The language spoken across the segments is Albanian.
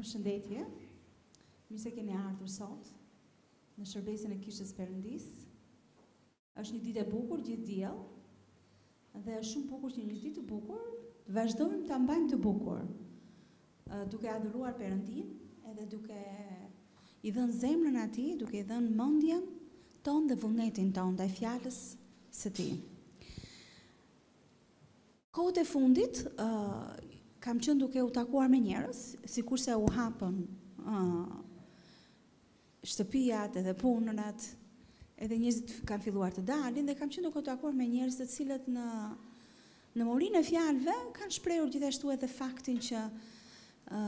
Përshëndetje, mirë se keni ardhur sot në shërbesën e Kishës Perëndisë. është një ditë e bukur, gjithë diell, Dhe është shumë bukur që një ditë të bukur të vazhdojmë ta mbajmë të bukur, duke adhuruar Perëndinë edhe duke i dhënë zemrën Atij, duke i dhënë mendjen tonë dhe vullnetin tonë ndaj fjalës së Tij. Kohët e fundit kam qenë duke u takuar me njerëz, sikurse u hapën shtëpiat edhe punërat edhe njerëzit kanë filluar të dalin dhe kam qenë duke u takuar me njerëz të cilët në në morinë e fjalëve kanë shprehur gjithashtu edhe faktin që ë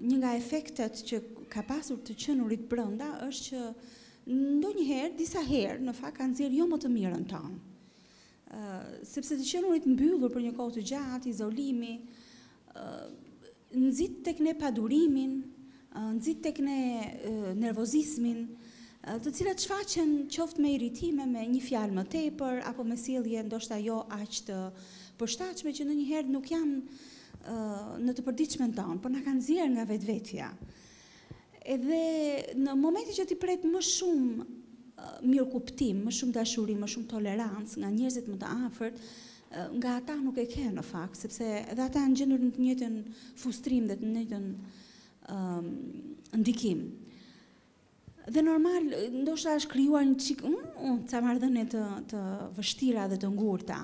një nga efektet që ka pasur të qenurit brenda është që ndonjëherë disa herë në fakt kanë nxjerrë jo më të mirën tonë. Sepse të qenurit mbyllur për një kohë të gjatë, izolimi, nxit tek ne padurimin, nxit tek ne nervozizmin, të cilat shfaqen qoftë me irritime, me një fjalë më tepër apo me sjellje ndoshta jo aq të përshtatshme që ndonjëherë nuk janë në të përditshmen tonë, por na kanë nxjerrë nga vetvetja. Edhe në momentin që ti pret më shumë mirëkuptim, më shumë dashuri, më shumë tolerancë nga njerëzit më të afërt, nga ata nuk e ke në fakt, sepse edhe ata janë gjendur në të njëjtën fustrim dhe të njëjtën um, ndikim. Dhe normal, ndoshta është krijuar një çik, mm, ca marrëdhënie të të vështira dhe të ngurta.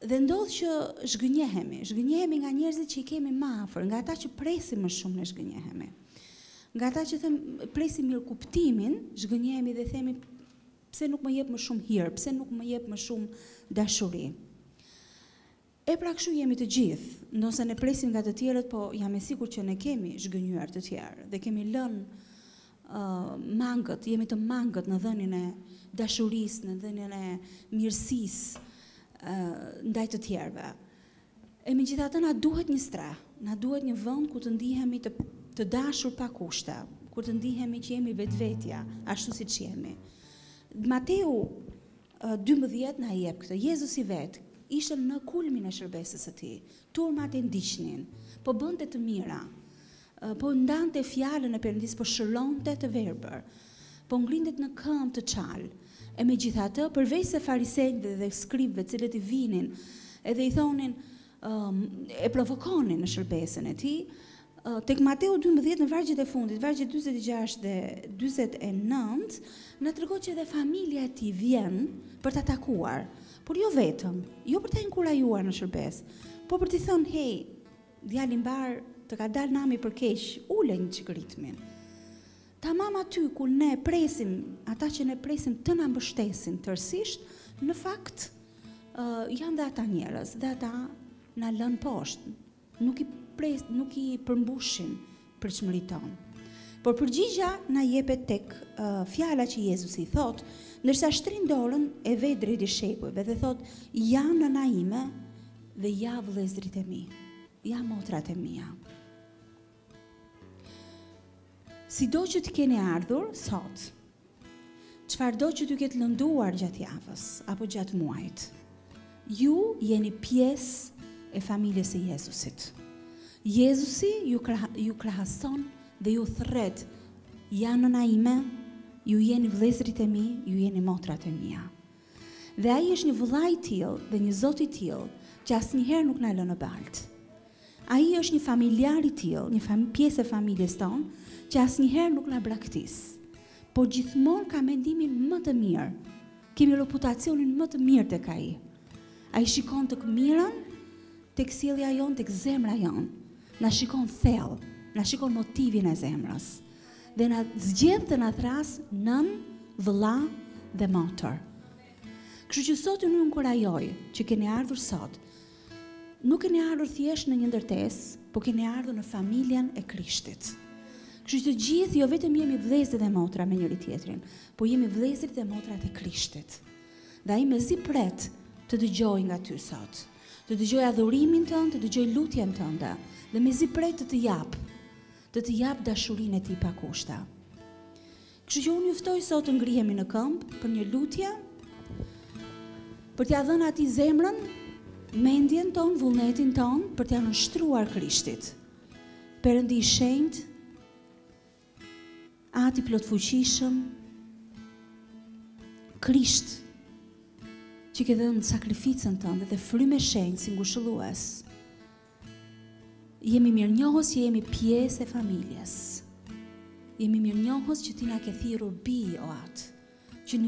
Dhe ndodh që zhgënjehemi, zhgënjehemi nga njerëzit që i kemi më afër, nga ata që presim më shumë ne zhgënjehemi. Nga ata që them presim mirëkuptimin, zhgënjehemi dhe themi pse nuk më jep më shumë hir, pse nuk më jep më shumë dashuri. E pra kështu jemi të gjithë, ndonëse ne presim nga të tjerët, po jam e sigurt që ne kemi zhgënjyer të tjerë dhe kemi lënë mangët, jemi të mangët në dhënien e dashurisë, në dhënien e mirësisë ndaj të tjerëve. E megjithatë na duhet një strehë, na duhet një vend ku të ndihemi të, të dashur pa kushte, ku të ndihemi që jemi vetvetja, ashtu siç jemi. Mateu 12 na jep këtë, Jezusi vetë, ishte në kulmin e shërbesës së tij, turmat e ndiqnin, po bënte të mira, Po ndante fjalën e perëndisë po shëronte të verbër po ngrinte në këmbë të çalë e megjithatë përveçse farisenjve dhe skribëve të cilët i vinin edhe i thonin e provokonin në shërbesën e tij tek Mateu dymbëdhjetë në vargjet e fundit vargjet dyzet e gjashtë dhe dyzet e nëntë na tregon që edhe familja e tij vjen për ta takuar por jo vetëm jo për ta inkurajuar në shërbesë por për t'i thënë hej Djalë i mbarë, të ka dalë nami për keq, ule një çikë ritmin. Tamam aty ku ne presim, ata që ne presim të na mbështesin tërësisht, në fakt uh, janë dhe ata njerëz, dhe ata na lënë poshtë. Nuk i pres, nuk i përmbushin pritshmëritë tona. Por përgjigja na jepet tek uh, fjala që Jezusi i thotë, ndërsa shtrin dorën e vet drejt dishepujve dhe thotë, "Ja nëna ime dhe ja vëllezërit e mi, ja motrat e mia." Sido që të keni ardhur sot, Çfarëdo që t'ju ketë lënduar gjatë javës apo gjatë muajit, ju jeni pjesë e familjes së Jezusit. Jezusi ju, krah ju krahason dhe ju thërret, ja nëna ime, ju jeni vëllezërit e mi, ju jeni motrat e mia. Dhe ai është një vëlla i tillë dhe një zot i tillë që asnjëherë nuk na lë në baltë. Ai është një familjar i tillë, një fam, pjesë e familjes tonë që asnjëherë nuk na braktis. Po gjithmonë ka mendimin më të mirë. Kemi reputacionin më të mirë tek ai. Ai shikon të mirën tek sjellja jonë, tek zemra jonë. Na shikon thellë, na shikon motivin e zemrës. dhe na zgjedh të na thërrasë nënë, vëlla dhe motër. Kështu që sot unë ju inkurajoj që keni ardhur sot. Nuk keni ardhur thjesht në një ndërtesë, por keni ardhur në familjen e Krishtit. Kështu që të gjithë jo vetëm jemi vëllezër dhe motra me njëri-tjetrin, por jemi vëllezër dhe motra të Krishtit. Dhe ai mezi pret të dëgjojë nga ty sot. Të dëgjojë adhurimin tënd, të dëgjojë lutjen tënde dhe mezi pret të të japë. Të të japë dashurinë e tij pa kushte. Kështu që unë ju ftoj sot të ngrihemi në këmbë për një lutje për t'ia dhënë atij zemrën, mendjen tonë, vullnetin tonë për t'ia nënshtruar Krishtit. Perëndi i shenjtë, Ati i plotfuqishëm, Krisht, që ke dhënë sakrificën tënde dhe frymë e shenjtë si ngushëllues. Jemi mirënjohës që jemi pjesë e familjes. Jemi mirënjohës që ti na ke thirrur bij, o Atë, që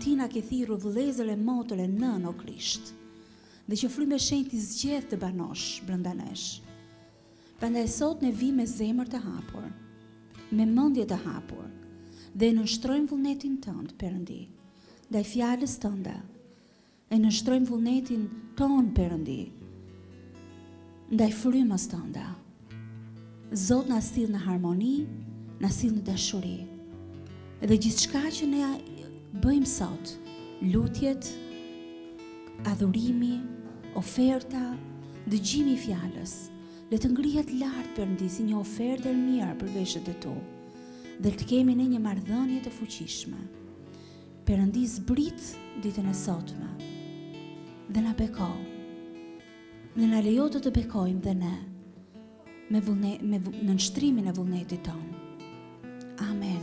ti na ke thirrur vëllezër e motër e nën o Krisht, dhe që Frymë e Shenjtë, ti zgjedh të banosh brenda nesh. Prandaj sot ne vijmë me zemër të hapur, me mendje të hapur dhe e nënshtrojmë vullnetin tënd, Perëndi, ndaj fjalës tënde. E nënshtrojmë vullnetin tonë, Perëndi, ndaj frymës tënde. Zot na sill në harmoni, na sill në dashuri. Dhe gjithçka që ne bëjmë sot, lutjet, adhurimi, oferta, dëgjimi i fjalës, le të ngrihet lart Perëndi si një ofertë e mirë për veshët e tu. Dhe të kemi ne një marrëdhënie të fuqishme. Perëndi zbrit ditën e sotme dhe na beko. Dhe na lejo të të bekojmë dhe ne me vullne me nënshtrimin e vullnetit tonë. Amen.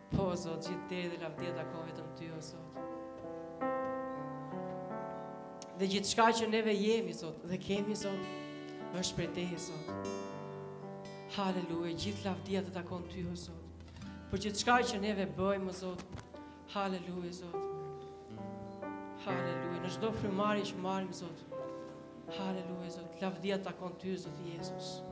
Po o Zot, gjithë nderi dhe lavdia takon vetëm ty o Zot. Dhe gjithçka që neve jemi Zot, dhe kemi Zot, është prej teje Zot. Haleluja, gjithë lavdia të takon ty o Zot. Për gjithçka që neve bëjmë o Zot. Haleluja Zot. Haleluja, në çdo frymëmarrje që marrim Zot. Haleluja Zot, lavdia të takon ty Zoti Jezus. Haleluja.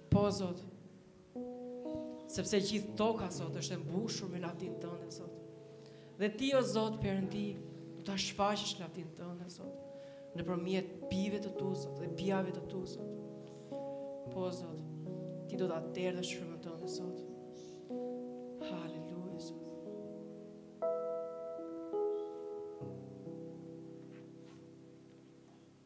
Po o Zot, sepse gjithë toka, Zot, është e mbushur me lavdinë tënde, Zot. Dhe ti, o Zot, Perëndi, do ta shfaqësh lavdinë tënde, Zot, nëpërmjet bijve të tu, Zot, dhe bijave të tu, Zot. Po o Zot, ti do ta derdhësh frymën tënde, Zot. Haleluja, Zot.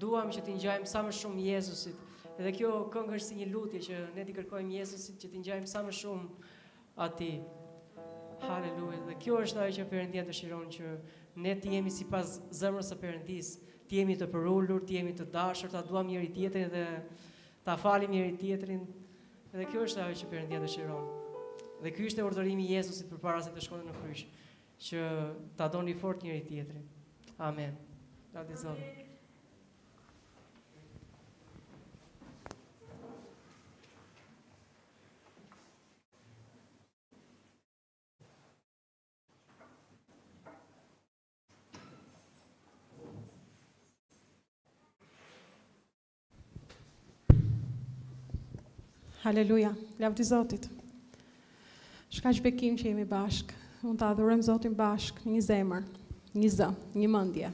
Duam që t'i ngjajmë sa më shumë Jezusit. Dhe kjo këngë është si një lutje që ne t'i kërkojmë Jezusit që t'i ngjajmë sa më shumë atij. Haleluja. Dhe kjo është ajo që Perëndia dëshiron që ne të jemi sipas zemrës së Perëndisë, të jemi të përulur, të jemi të dashur, ta duam njëri-tjetrin dhe ta falim njëri-tjetrin. Dhe kjo është ajo që Perëndia dëshiron. Dhe ky ishte urdhërimi i Jezusit përpara se të shkonte në kryq. Që ta doni fort njëri-tjetrin. Amen. Lavdi Zotit. Haleluja, lavdi Zotit. Çfarë bekim që jemi bashkë, mund ta adhurojmë Zotin bashkë, një zemër, një zë, një mendje.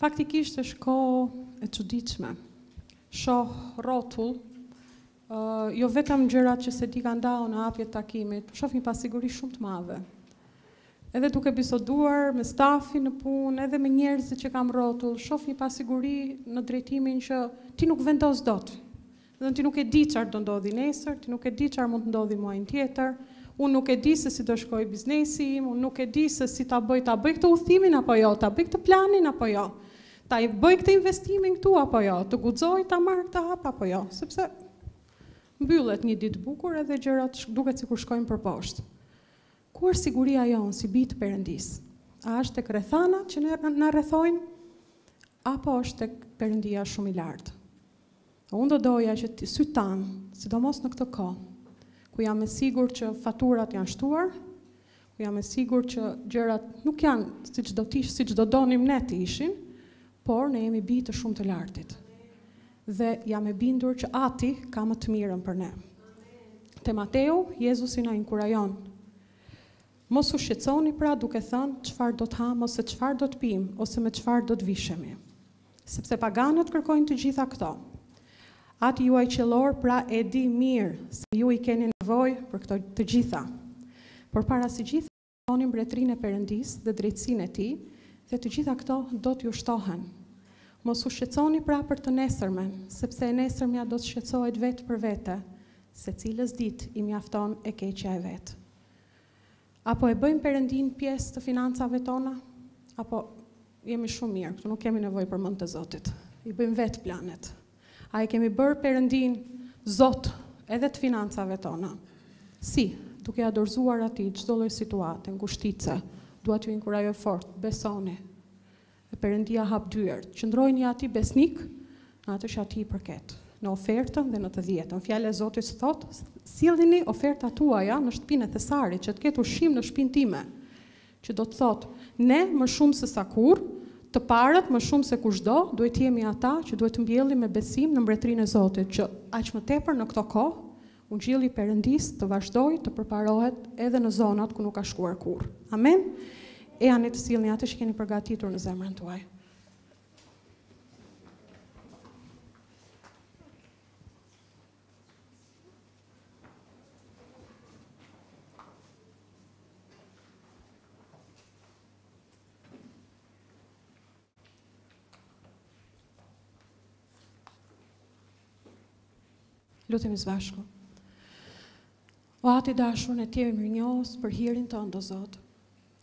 Faktikisht është kohë e çuditshme. Shoh rrotull Jo vetëm gjërat që Sedika ndau në hapje të takimit, shoh një pasiguri shumë të madhe. Edhe duke biseduar me stafin në punë, edhe me njerëzit që kam rrotull, shoh një pasiguri në drejtimin që ti nuk vendos dot. Dhe ti nuk e di çfarë do ndodhë nesër, ti nuk e di çfarë mund të ndodhë muajin tjetër, unë nuk e di se si do shkojë biznesi im, unë nuk e di se si ta bëj, ta bëj këtë udhëtimin apo jo, ta bëj këtë planin apo jo. Ta bëj këtë investimin këtu apo jo, të guxoj ta marr këtë hap apo jo, sepse mbyllet një ditë bukur edhe gjërat duket sikur shkojnë për poshtë. Ku është siguria jonë si bij të Perëndisë? A është tek rrethanat që na rrethojnë apo është tek Perëndia shumë i lartë? Unë do doja që sytë tanë, sidomos në këtë kohë, ku jam e sigurt që faturat janë shtuar, ku jam e sigurt që gjërat nuk janë siç do të ishin, siç do donim ne të ishin, por ne jemi bij të shumë të Lartit. Dhe jam e bindur që Ati ka më të mirën për ne. Te Mateu, Jezusi na inkurajon. Mos u shqetësoni pra duke thënë çfarë do të hamë ose çfarë do të pimë ose me çfarë do të vishemi. Sepse paganët kërkojnë të gjitha këto. Ati juaj qiellor pra e di mirë se ju i keni nevojë për këto të gjitha. Por para së gjithash kërkoni mbretërinë e Perëndisë dhe drejtësinë e Tij dhe të gjitha këto do t'ju shtohen. Mos u shqetësoni pra për të nesërmen, sepse e nesërmja do të shqetësohet vetë për vete, secilës ditë i mjafton e keqja e vet. A po e bëjmë Perëndinë pjesë të financave tona? Apo jemi shumë mirë këtu, nuk kemi nevojë për mendtë e Zotit. I bëjmë vetë planet. A e kemi bërë Perëndinë Zot edhe të financave tona? Si? Duke ia dorëzuar atij çdo lloj situate, ngushtice. Dua t'ju inkurajoj fort, besoni. Dhe Perëndia hap dyert. Qëndrojini atij besnik në atë që atij i përket, në ofertën dhe në të dhjetën. Fjala e Zotit thotë, Sillini ofertat tuaja në shtëpinë e thesarit, që të ketë ushqim në shpinë time. Që do të thotë, ne më shumë se sa kurrë, të parët më shumë se kushdo, duhet të jemi ata që duhet të mbjellim me besim në mbretërinë e Zotit, që aq më tepër në këto kohë, Ungjilli i Perëndisë të vazhdojë të përparohet edhe në zonat ku nuk ka shkuar kurrë. Amen. Ejani të sillni atë që keni përgatitur në zemrën tuaj. Lutemi së bashku. O Atë i dashur, ne të jemi mirënjohës për hirin tënd, o Zot.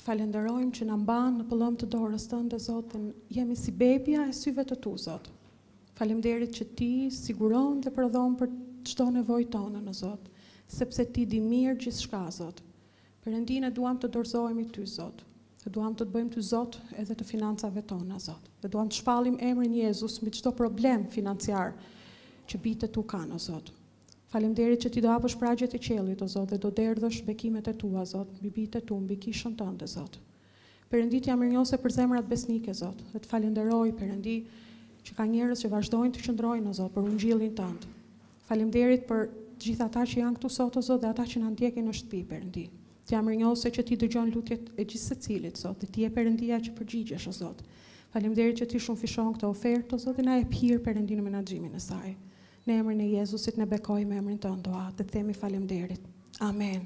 Falënderojmë që na mban në pëllëmbë të dorës tënde, Zot, dhe jemi si bebja e syve të tu, Zot. Faleminderit që ti siguron dhe prodhon për çdo nevojë tonën, Zot, sepse ti di mirë gjithçka, Zot. Perëndi, ne duam të dorëzohemi Ty, Zot. Ne duam të të bëjmë Ty Zot edhe të financave tona, Zot. Dhe duam të shpallim emrin Jezus mbi çdo problem financiar që bijtë e Tu kanë, o Zot. Faleminderit që Ti do hapësh pragjet e qiellit, o Zot, dhe do derdhësh bekimet e Tua, Zot, mbi bijtë e Tu, mbi kishën Tënde, Zot. Perëndi, të jam mirënjohëse për zemrat besnike Zot dhe të falënderoj Perëndi që ka njerëz që vazhdojnë të qëndrojnë o Zot për ungjillin tënd. Faleminderit për të gjithë ata që janë këtu sot o Zot dhe ata që na ndjekin në shtëpi Perëndi. Të jam mirënjohëse që ti dëgjon lutjet e gjithsecilit Zot dhe ti je Perëndia që përgjigjesh o Zot. Faleminderit që ti shumëfishon këtë ofertë o Zot dhe na jep hir Perëndi në menaxhimin e saj. Në emrin e Jezusit ne bekojmë emrin tënd o Atë dhe themi faleminderit. Amen.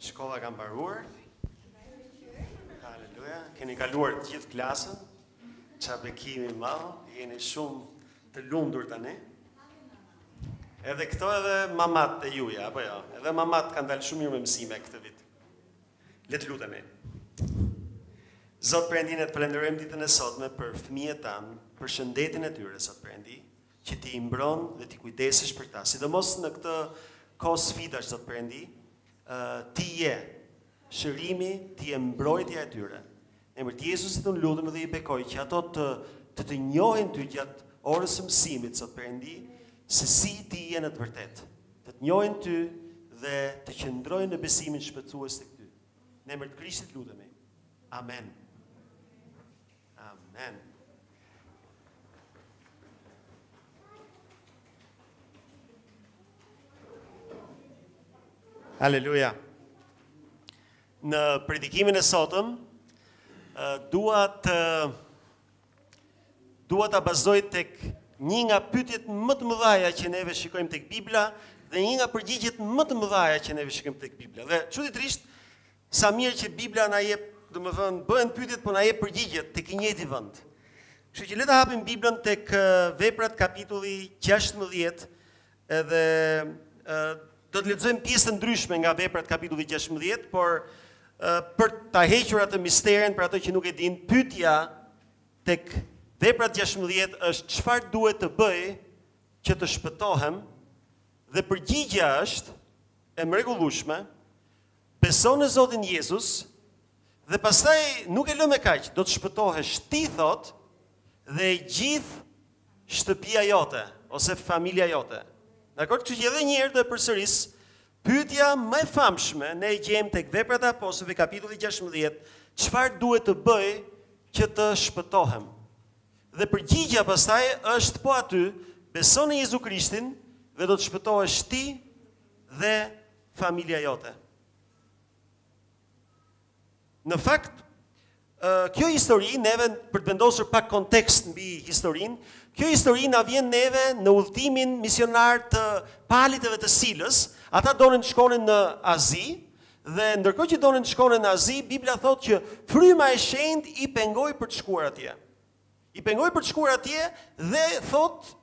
Shkolla ka mbaruar. Haleluja. Keni kaluar të gjithë klasën. Ça bekimi i madh. Jeni shumë të lumtur tani. Edhe këto edhe mamat e juja, apo jo? Edhe mamat kanë dalë shumë mirë me mësime këtë vit. Le të lutemi. Zot Perëndi, ne të falënderojmë ditën e sotme për fëmijët tanë, për shëndetin e tyre, Zot Perëndi. që ti i mbron dhe ti kujdesesh për ta. Sidomos në këtë kohë sfidash zot Perëndi, ti je shërimi, ti je mbrojtja e tyre. Në emër të Jezusit unë lutem dhe i bekoj që ato të të, të njohin ty gjatë orës së mësimit zot Perëndi, se si ti je në të vërtetë. Të të njohin ty dhe të qëndrojnë në besimin shpëtues tek ty. Në emër të Krishtit lutemi. Amen. Amen. Aleluja. Në predikimin e sotëm, dua të dua ta bazoj tek një nga pyetjet më të mëdha që neve shikojmë tek Bibla dhe një nga përgjigjet më të mëdha që neve shikojmë tek Bibla. Dhe çuditërisht Sa mirë që Bibla na jep, domethënë, bëhen pyetjet por na jep përgjigjet tek i njëjti vend. Kështu që le ta hapim Biblën tek Veprat kapitulli 16 edhe do të lexojmë pjesë të ndryshme nga Veprat kapitulli 16, por për ta hequr atë misterin për ato që nuk e dinë, pyetja tek Veprat 16 është çfarë duhet të bëj që të shpëtohem dhe përgjigja është e mrekullueshme, Beso në Zotin Jezus dhe pastaj nuk e lë me kaq, do të shpëtohesh ti thotë dhe e gjithë shtëpia jote ose familja jote. Dakord, kështu që edhe një herë do e përsëris. Pyetja më e famshme ne e gjejmë tek Veprat e Apostujve kapitulli 16, çfarë duhet të bëj që të shpëtohem? Dhe përgjigja pastaj është po aty, beso në Jezu Krishtin dhe do të shpëtohesh ti dhe familja jote. Në fakt, kjo histori neve për të vendosur pak kontekst mbi historinë, kjo histori na vjen neve në udhëtimin misionar të Palit dhe të Silës, ata donin të shkonin në Azi dhe ndërkohë që donin të shkonin në Azi, Bibla thotë që fryma e shenjtë i pengoi për të shkuar atje. I pengoi për të shkuar atje dhe thotë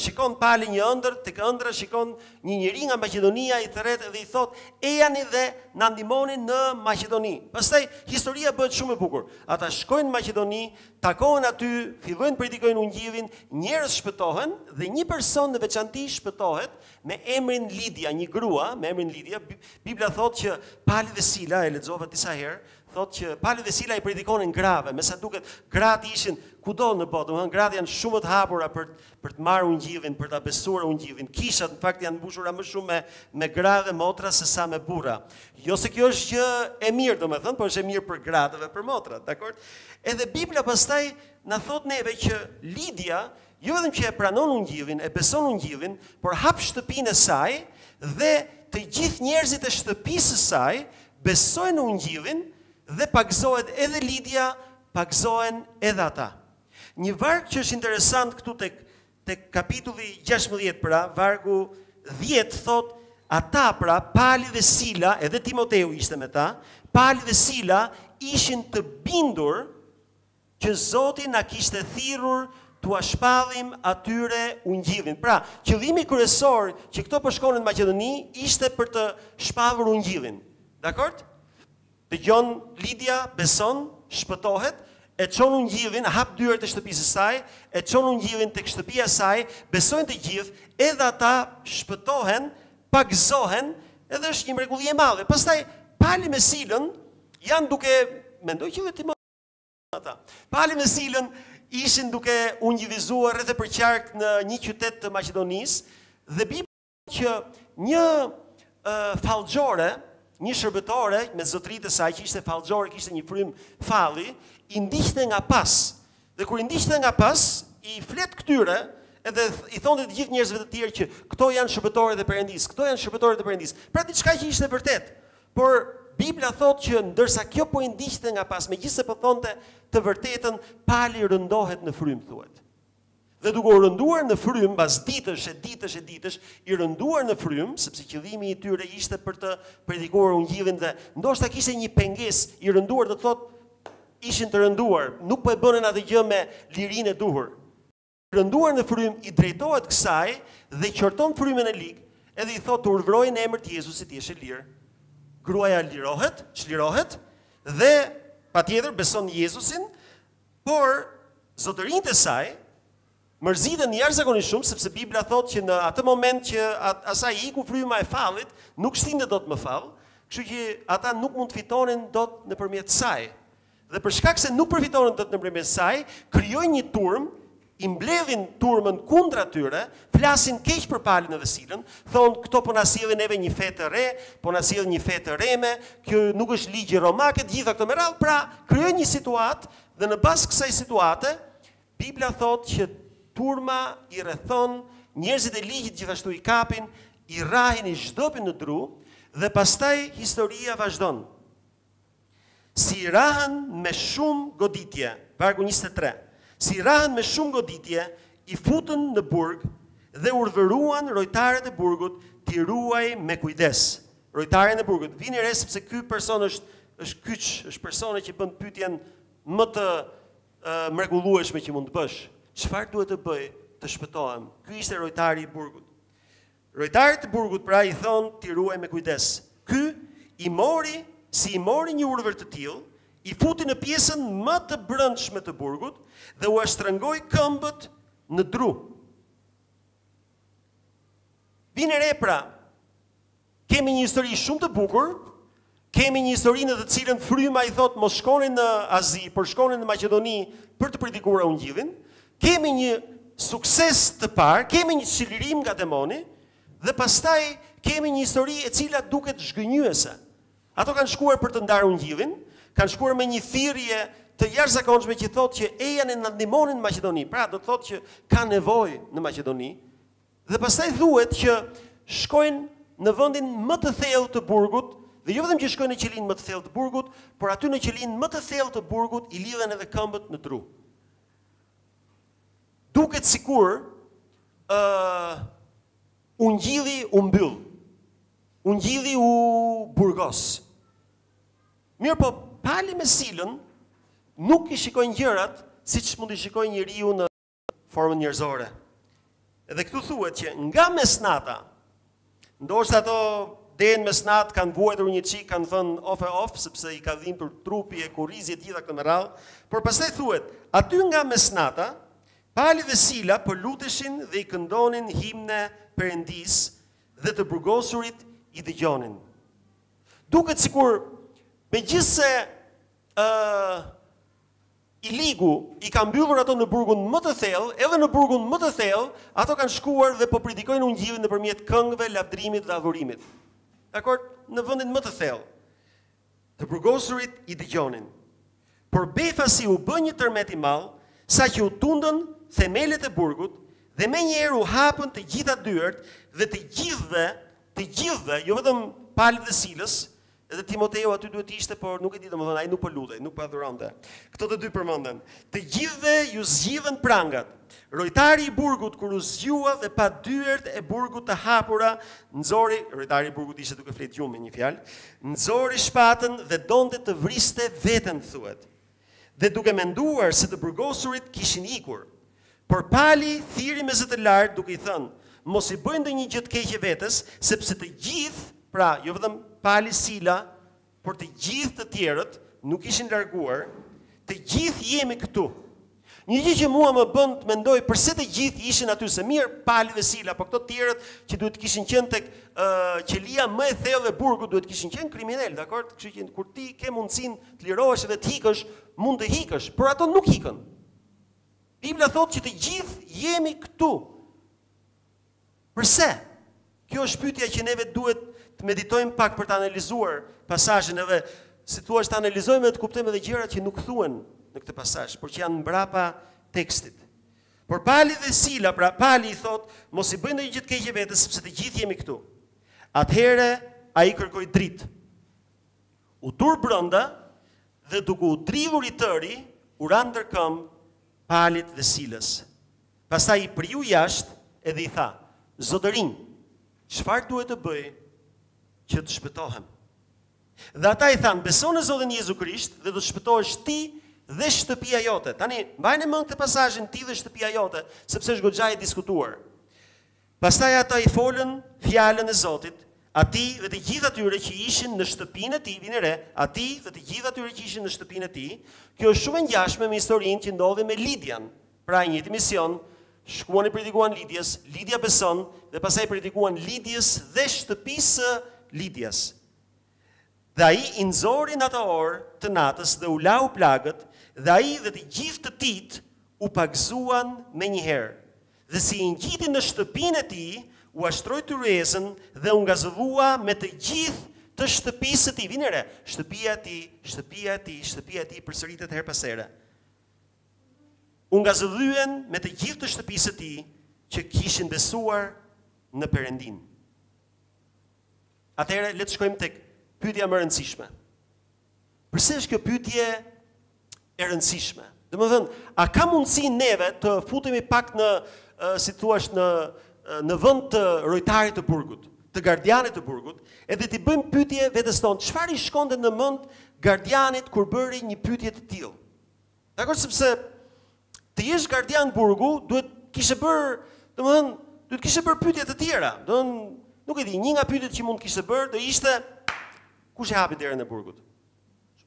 shikon Pali një ëndërr, tek ëndrra shikon një njeri nga Maqedonia i thërret dhe i thotë, ejani dhe na ndihmoni në Maqedoni. Pastaj historia bëhet shumë e bukur. Ata shkojnë në Maqedoni, takohen aty, fillojnë të predikojnë Ungjillin, njerëz shpëtohen dhe një person në veçanti shpëtohet me emrin Lidia, një grua me emrin Lidia. Bibla thotë që Pali dhe Sila e lexova disa herë, thotë që Pali dhe Sila i predikonin grave, me sa duket gratë ishin kudo në botë, domethënë gratë janë shumë më të hapura për për të marrë ungjillin, për ta besuar ungjillin. Kishat në fakt janë të mbushura më shumë me me gra dhe motra se sa me burra. Jo se kjo është gjë e mirë, domethënë, por është e mirë për gratë dhe për motrat, dakord? Edhe Bibla pastaj na thotë neve që Lidia Jo vetëm që e pranon ungjillin, e beson ungjillin, por hap shtëpinë e saj dhe të gjithë njerëzit e shtëpisë së saj besojnë në ungjillin dhe pagëzohet edhe Lidia, pagëzohen edhe ata. Një varg që është interesant këtu tek tek kapitulli 16 pra, vargu 10 thotë ata pra Pali dhe Sila, edhe Timoteu ishte me ta, Pali dhe Sila ishin të bindur Që Zoti na kishte thirrur t'ua shpallim atyre Ungjillin. Pra, qëllimi kryesor që këto po shkonin në Maqedoni ishte për të shpallur Ungjillin. Dakord? Dëgjon Lidia, beson, shpëtohet, e çon Ungjillin, hap dyert e shtëpisë së saj, e çon Ungjillin tek shtëpia e saj, besojnë të gjithë, edhe ata shpëtohen, pagëzohen, edhe është një mrekulli e madhe. Pastaj Pali me Silën janë duke, mendoj që edhe Ata. Pali me Silën ishin duke ungjillizuar rreth e përqark në një qytet të Maqedonisë dhe Bibla që një fallxhore, një shërbëtore me zotërit e saj që ishte fallxhore, kishte një frymë falli, i ndiqte nga pas. Dhe kur i ndiqte nga pas, i flet këtyre edhe i thonte të gjithë njerëzve të tjerë që këto janë shërbëtorët e Perëndisë, këto janë shërbëtorët e Perëndisë. Pra diçka që ishte vërtet. Por Bibla thotë që ndërsa kjo po i ndiqte nga pas, megjithëse po thonte të vërtetën, Pali rëndohet në frymë, thuhet. Dhe duke u rënduar në frymë mbas ditësh e ditësh e ditësh, i rënduar në frymë, sepse qëllimi i tyre ishte për të predikuar Ungjillin dhe ndoshta kishte një pengesë, i rënduar do të thotë ishin të rënduar, nuk po e bënin atë gjë me lirinë e duhur. rënduar në frymë i drejtohet kësaj dhe qorton frymën e lig edhe i thotë të urdhëroj në emër të Jezusit të jesh e lirë. Gruaja lirohet, çlirohet dhe patjetër beson në Jezusin, por zotërinjtë e saj mërziten jashtëzakonisht shumë sepse Bibla thotë që në atë moment që asaj i iku fryma e fallit, nuk shtinte dot më fall, kështu që ata nuk mund të fitonin dot nëpërmjet saj. Dhe për shkak se nuk përfitonin dot nëpërmjet saj, krijojnë një turmë, i mbledhin turmën kundër atyre, flasin keq për Palin dhe Silën, thonë këto po na sjellin neve një fe të re, po na sjellin një fe të rreme, kjo nuk është ligji romak e të gjitha këto me radhë, pra krijojnë një situatë dhe në bazë të kësaj situate, Bibla thotë që turma i rrethon, njerëzit e ligjit gjithashtu i kapin, i rrahin, i zhdëpin në dru dhe pastaj historia vazhdon. Si i rrahën me shumë goditje, vargu njëzet e tre, si i rrahën me shumë goditje, i futën në burg dhe urdhëruan rojtarët e burgut t'i ruajë me kujdes. Rojtarin e burgut, vini re sepse ky person është është kyç, është personi që bën pyetjen më të mrekullueshme që mund të bësh. Çfarë duhet të bëj të shpëtohem? Ky ishte rojtari i burgut. Rojtarit të burgut pra i thonë t'i ruajë me kujdes. Ky i mori si i mori një urdhër të tillë, i futi në pjesën më të brendshme të burgut dhe ua shtrëngoi këmbët në dru. Vini re pra, kemi një histori shumë të bukur, Kemi një histori në të cilën fryma i thotë mos shkoni në Azi, por shkoni në Maqedoni për të predikuar Ungjillin. Kemi një sukses të parë, kemi një çlirim nga demoni dhe pastaj kemi një histori e cila duket zhgënjyese. Ato kanë shkuar për të ndarë Ungjillin, kanë shkuar me një thirrje të jashtëzakonshme që thotë që ejani na ndihmoni në Maqedoni. Pra do të thotë që ka nevojë në Maqedoni Dhe pastaj thuhet që shkojnë në vendin më të thellë të burgut, dhe jo vetëm që shkojnë në qelinë më të thellë të burgut, por aty në qelinë më të thellë të burgut i lidhin edhe këmbët në dru. Duket sikur ë uh, Ungjilli u mbyll. Ungjilli u burgos. Mirëpo, Pali me Silën nuk i shikojnë gjërat siç mund t'i shikojë njeriu në formën njerëzore. Edhe këtu thuhet që nga mesnata, ndoshta ato deri në mesnatë kanë vuajtur një çikë, kanë thënë of e of sepse i ka dhimbur trupi e kurrizi e të gjitha këto me radhë, por pastaj thuhet, aty nga mesnata, Pali dhe Sila po luteshin dhe i këndonin himne Perëndisë dhe të burgosurit i dëgjonin. Duket sikur megjithëse uh, I ligu i ka mbyllur ato në burgun më të thellë, edhe në burgun më të thellë, ato kanë shkuar dhe po predikojnë Ungjillin nëpërmjet këngëve, lavdrimit dhe adhurimit. Dakord? Në vendin më të thellë. Të burgosurit i dëgjonin. Por befasi u bë një tërmet i madh, saqë u tundën themelet e burgut dhe menjëherë u hapën të gjitha dyert dhe të gjithëve, të gjithëve, jo vetëm Palit dhe Silës, Edhe Timoteu aty duhet të ishte, por nuk e di domethënë, ai nuk po lutej, nuk po adhuronte. Këto të dy përmenden. Të gjithëve iu zgjidhën prangat. Rojtari i burgut kur u zgjua dhe pa dyert e burgut të hapura, nxori, rojtari i burgut ishte duke flet gjumë me një fjalë, nxori shpatën dhe donte të vriste veten, thuhet. dhe duke menduar se të burgosurit kishin ikur. Por Pali thirri me zë të lartë duke i thënë, Mos i bëj ndonjë gjë të keqe vetes, sepse të gjithë, pra jo vetëm Pali Sila, por të gjithë të tjerët nuk ishin larguar, të gjithë jemi këtu. Një gjë që mua më bën të mendoj përse të gjithë ishin aty, se mirë Pali dhe Sila, po këto të tjerët që duhet të kishin qenë tek uh, qelia më e thellë e burgut duhet të kishin qenë kriminelë, dakord? Kështu që kur ti ke mundësinë të lirohesh edhe të hikësh, mund të hikësh, por ato nuk hikën. Bibla thotë që të gjithë jemi këtu. Përse? Kjo është pyetja që neve duhet të meditojmë pak për të analizuar pasazhin edhe si të thuash të analizojmë dhe të kuptojmë edhe gjërat që nuk thuhen në këtë pasazh, por që janë mbrapa tekstit. Por Pali dhe Sila, pra Pali i thotë, mos i bëj ndonjë gjë të keqe vetes sepse të gjithë jemi këtu. Atëherë ai kërkoi dritë. U turr brenda dhe duke u dridhur i tëri, u ra ndër këmbë Palit dhe Silës. Pastaj i priu jashtë edhe i tha, Zotërinj, çfarë duhet të bëj që të shpëtohem? Dhe ata i thanë, Beso në Zotin Jezu Krisht dhe do të shpëtohesh ti dhe shtëpia jote. Tani, mbajeni mend këtë pasazhin ti dhe shtëpia jote, sepse është goxha e diskutuar. Pastaj ata i folën fjalën e Zotit, atij dhe të gjithë atyre që ishin në shtëpinë e tij, vini re, atij dhe të gjithë atyre që ishin në shtëpinë e tij, kjo është shumë e ngjashme me historinë që ndodhi me Lidian, pra i njëjti mision, shkuan i predikuan Lidias, Lidia beson dhe pastaj i predikuan Lidias dhe shtëpisë së Lidias. Dhe ai i nxori në atë orë të natës dhe u lau plagët, dhe ai dhe të gjithë të tijtë u pagëzuan menjëherë. Dhe si i ngjiti në shtëpinë e tij, ua shtroi tryezën dhe u ngazëllua me të gjithë të shtëpisë së tij. Vini re, shtëpia e tij, shtëpia e tij, shtëpia e tij përsëritet herë pas here. U ngazëlluan me të gjithë të shtëpisë së tij që kishin besuar në Perëndinë. Atëherë, le të shkojmë tek pyetja e rëndësishme. Përse është kjo pyetje e rëndësishme? Domethënë, a ka mundësi neve të futemi pak në, si të thuash, në, në vend të rojtarit të burgut, të gardianit të burgut, edhe t'i bëjmë pyetje vetes tonë, çfarë i shkonte në mend gardianit kur bëri një pyetje të tillë? Dakord, sepse të jesh gardian burgu duhet të kishte bërë, domethënë, duhet të kishte bërë pyetje të tjera. Domethënë, nuk e di, një nga pyetjet që mund të kishte bërë do ishte kush e hapi derën e burgut.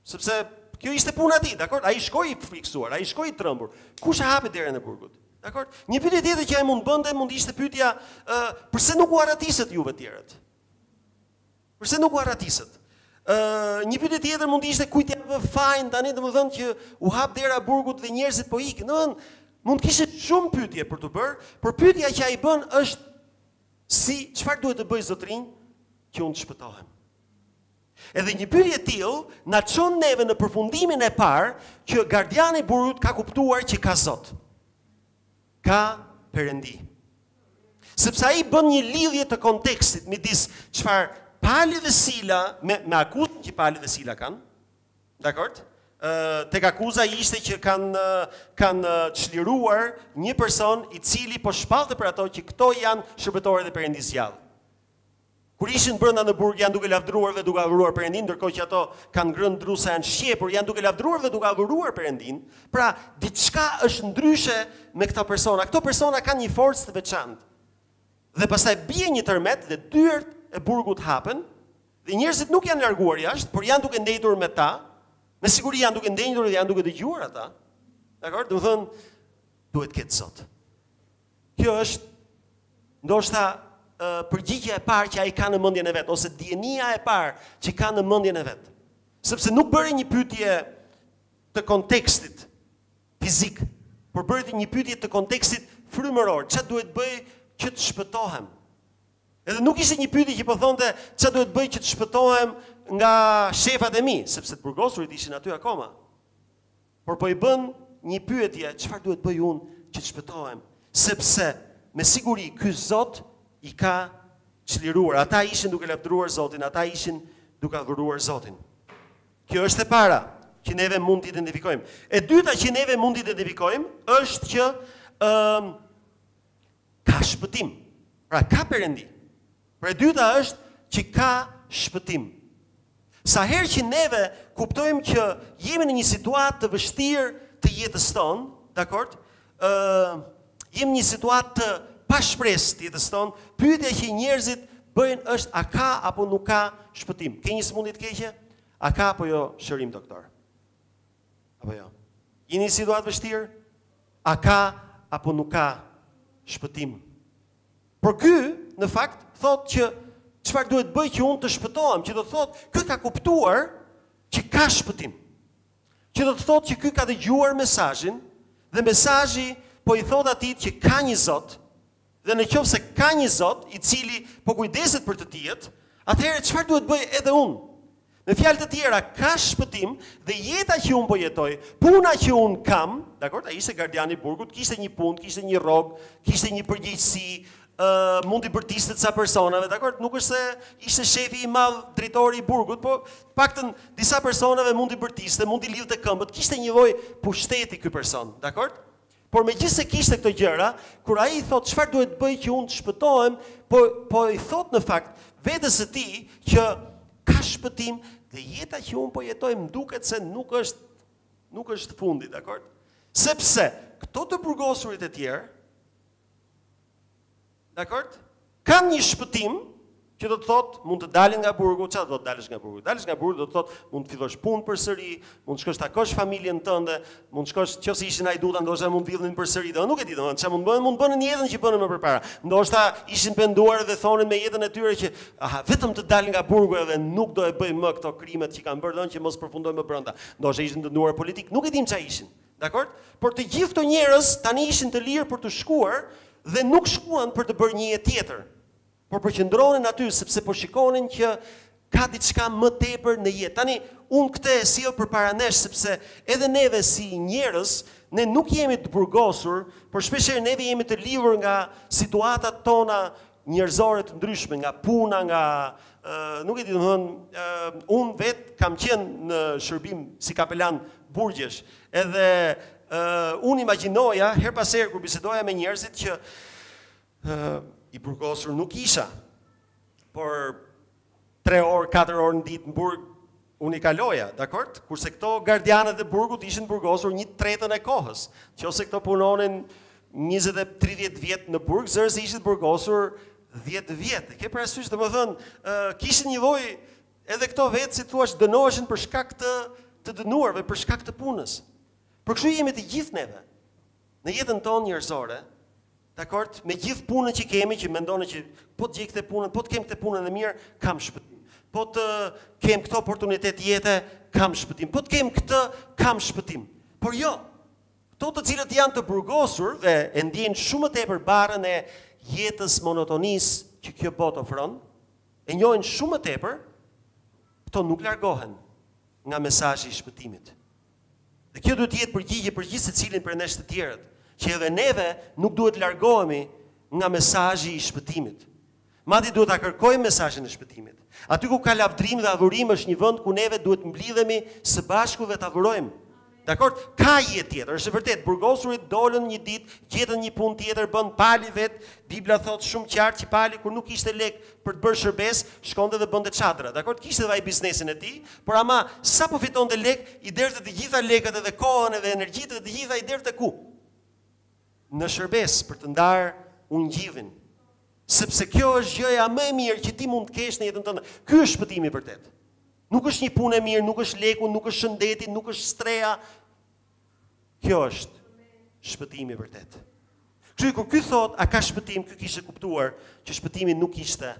Sepse kjo ishte puna e tij, dakord? Ai shkoi i frikësuar, ai shkoi i trembur. Kush e hapi derën e burgut? Dakord? Një pyetje tjetër që ai mund të bënte mund të ishte pyetja, ë, përse nuk u arratisët juve të tjerët? Përse nuk u arratisët? Ë, një pyetje tjetër mund të ishte kujt t'ia vë fajin tani, domethënë që u hap dera e burgut dhe njerëzit po ikin. Domethënë, mund të kishte shumë pyetje për të bërë, por pyetja që ai bën është si çfarë duhet të bëj zotërinj që unë të shpëtohem. Edhe një pyetje e tillë na çon neve në përfundimin e parë që gardiani i burgut ka kuptuar që ka Zot. Ka Perëndi. Sepse ai bën një lidhje të kontekstit midis çfarë Pali dhe Sila me me akuzën që Pali dhe Sila kanë. Dakord? Ë tek akuza ishte që kanë kanë çliruar një person i cili po shpallte për ato që këto janë shërbëtorë të Perëndisë së gjallë. Kur ishin brenda në burg janë duke lavdëruar dhe duke adhuruar Perëndinë, ndërkohë që ato kanë ngrënë dru sa janë shqepur, janë duke lavdëruar dhe duke adhuruar Perëndinë. Pra, diçka është ndryshe me këta persona. Këto persona kanë një forcë të veçantë. Dhe pastaj bie një tërmet dhe dyert e burgut hapen dhe njerëzit nuk janë larguar jashtë, por janë duke ndejtur me ta. Me siguri janë duke ndejtur dhe janë duke dëgjuar ata. Dakord? Domethënë duhet të ketë Zot. Kjo është ndoshta përgjigjja e parë që ai ka në mendjen e vet ose dijenia e parë që ka në mendjen e vet. Sepse nuk bëri një pyetje të kontekstit fizik, por bëri një pyetje të kontekstit frymëror, ça duhet të bëj që të shpëtohem? Edhe nuk ishte një pyetje që po thonte ça duhet të bëj që të shpëtohem nga shefat e mi, sepse të burgosurit ishin aty akoma. Por po i bën një pyetje çfarë duhet të bëj unë që të shpëtohem, sepse me siguri ky zot i ka çliruar, ata ishin duke lavdëruar Zotin, ata ishin duke adhuruar Zotin. Kjo është e para që neve mund të identifikojmë. E dyta që neve mund të identifikojmë është që ë ka shpëtim. Pra ka Perëndi. Por e dyta është që ka shpëtim. Sa herë që neve kuptojmë që jemi në një situatë të vështirë të jetës tonë, dakord? Ë uh, jemi në një situatë të pashpresë të jetës tonë, pyetja që njerëzit bëjnë është a ka apo nuk ka shpëtim. Ke një sëmundje të keqe? A ka apo jo shërim doktor? Apo jo? Je në një situatë vështirë? A ka apo nuk ka shpëtim? Por ky, në fakt, thotë që çfarë duhet të bëj që unë të shpëtohem, që do të thotë, ky ka kuptuar që ka shpëtim. Që do të thotë që ky ka dëgjuar mesazhin dhe mesazhi po i thotë atij që ka një Zot, Dhe në qoftë se ka një Zot, i cili po kujdeset për të tijët, atëherë çfarë duhet të bëj edhe unë? Me fjalë të tjera, ka shpëtim dhe jeta që unë po jetoj, puna që unë kam, dakord, ai ishte gardiani i burgut, kishte një punë, kishte një rrogë, kishte një përgjegjësi, ë mund t'i bërtiste ca personave, dakord, nuk është se ishte shefi i madh, drejtori i burgut, po të paktën disa personave mund t'i bërtiste, mund t'i lidhte këmbët, kishte një lloj pushteti ky person, dakord? Por megjithëse kishte këto gjëra, kur ai i thotë çfarë duhet të bëj që unë të shpëtohem, po po i thotë në fakt vetes së tij që ka shpëtim dhe jeta që unë po jetoj më duket se nuk është nuk është fundi, dakord? Sepse këto të burgosurit e tjerë Dakord? Kanë një shpëtim, që do të thotë mund të dalin nga burgu, ça do dalësh nga burgu? Dalësh nga burgu do të thotë mund të fillosh punë përsëri, mund të shkosh takosh familjen tënde, mund të shkosh qoftë se ishin hajduta ndoshta mund të vidhnin përsëri, do nuk e di domethënë çfarë mund të bëhen, mund të bënin jetën që bënin më përpara. Ndoshta ishin penduar dhe thonin me jetën e tyre që aha, vetëm të dalin nga burgu edhe nuk do e bëjnë më këto krimet që kanë bërë, domethënë që mos përfundojnë më brenda. Ndoshta ishin dënuar politik, nuk e dimë ça ishin. Dakord? Por të gjithë këto njerëz tani ishin të lirë për të shkuar dhe nuk shkuan për të bërë një jetë tjetër, por po qëndronin aty sepse po shikonin që ka diçka më tepër në jetë. Tani unë këtë e sjell përpara nesh sepse edhe neve si njerëz, ne nuk jemi të burgosur, por shpeshherë neve jemi të lidhur nga situatat tona njerëzore të ndryshme nga puna nga nuk e di domethënë unë vetë kam qenë në shërbim si kapelan burgjesh edhe unë imagjinoja herë pas here kur bisedoja me njerëzit që i burgosur nuk isha por Tre orë, katër orë në ditë në burg unë i kaloja, dakord? Kurse këto gardianët e burgut ishin burgosur një tretën e kohës. Nëse këto punonin 20 e 30 vjet në burg, zëre se ishin burgosur 10 vjet. E ke parasysh, domethënë, ë kishin një lloj edhe këto vetë si të thuash dënoheshin për shkak të të dënuarve, për shkak të punës. Por kështu jemi të gjithë neve. Në jetën tonë njerëzore, Dakord, me gjithë punën që kemi, që mendon që po të gjej këtë punën, po të kem këtë punën e mirë, kam shpëtim. Po të kem këtë oportunitet jete, kam shpëtim. Po të kem këtë, kam shpëtim. Por jo, këto të cilët janë të burgosur dhe e ndjejnë shumë më tepër barrën e jetës monotonisë që kjo botë ofron, e njohin shumë më tepër, këto nuk largohen nga mesazhi i shpëtimit. Dhe kjo duhet të jetë përgjigje për gjithsecilin prej nesh të tjerët, që edhe neve nuk duhet të largohemi nga mesazhi i shpëtimit. Madje duhet ta kërkojmë mesazhin e shpëtimit. Aty ku ka lavdrim dhe adhurim është një vend ku neve duhet të mblidhemi së bashku dhe të adhurojmë. Dakord? Ka jetë tjetër, është e vërtetë, burgosurit dolën një ditë, gjetën një punë tjetër, bënë Pali vetë, Bibla thotë shumë qartë që Pali kur nuk kishte lekë për të bërë shërbesë, shkonte dhe bënte çadra. Dakord, kishte edhe ai biznesin e tij, por ama sapo fitonte lekë, i derdhte të gjitha lekët edhe kohën edhe energjitë dhe të gjitha i derdhte ku? Në shërbesë për të ndarë ungjillin. Sepse kjo është gjëja më e mirë që ti mund të kesh në jetën tënde. Ky është shpëtimi i vërtetë. Nuk është një punë e mirë, nuk është leku, nuk është shëndeti, nuk është streha. Kjo është shpëtimi i vërtetë. Kështu kur ky thotë, a ka shpëtim, ky kishte kuptuar që shpëtimi nuk ishte